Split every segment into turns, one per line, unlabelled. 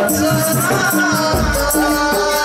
Oh, oh, oh, oh,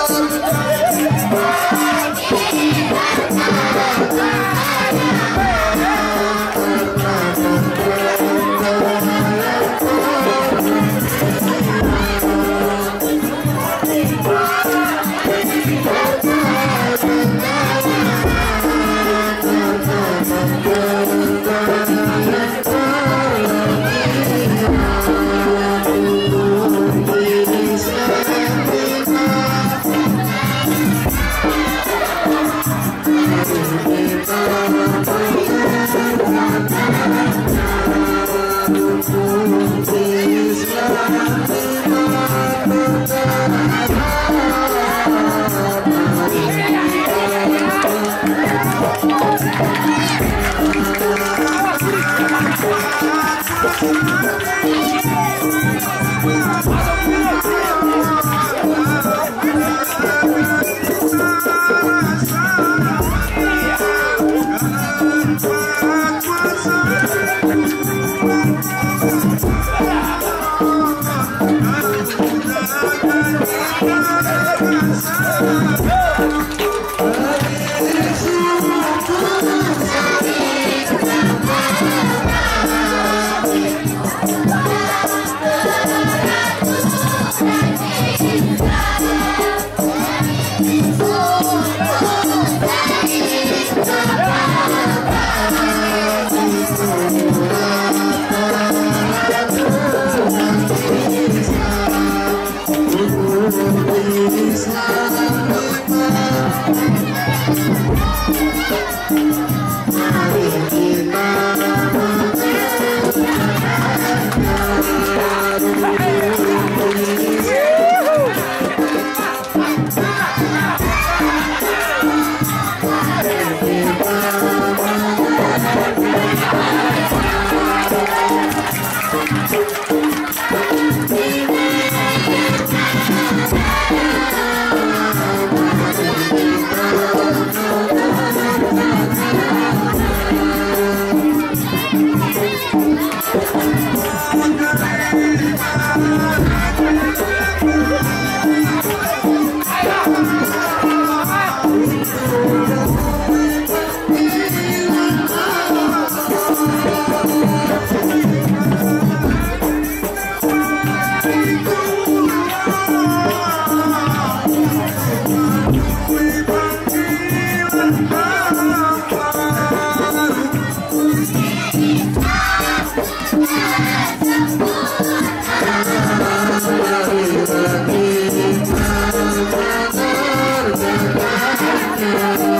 Thank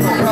Thank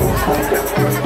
Thank you.